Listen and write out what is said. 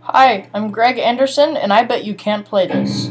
Hi, I'm Greg Anderson, and I bet you can't play this.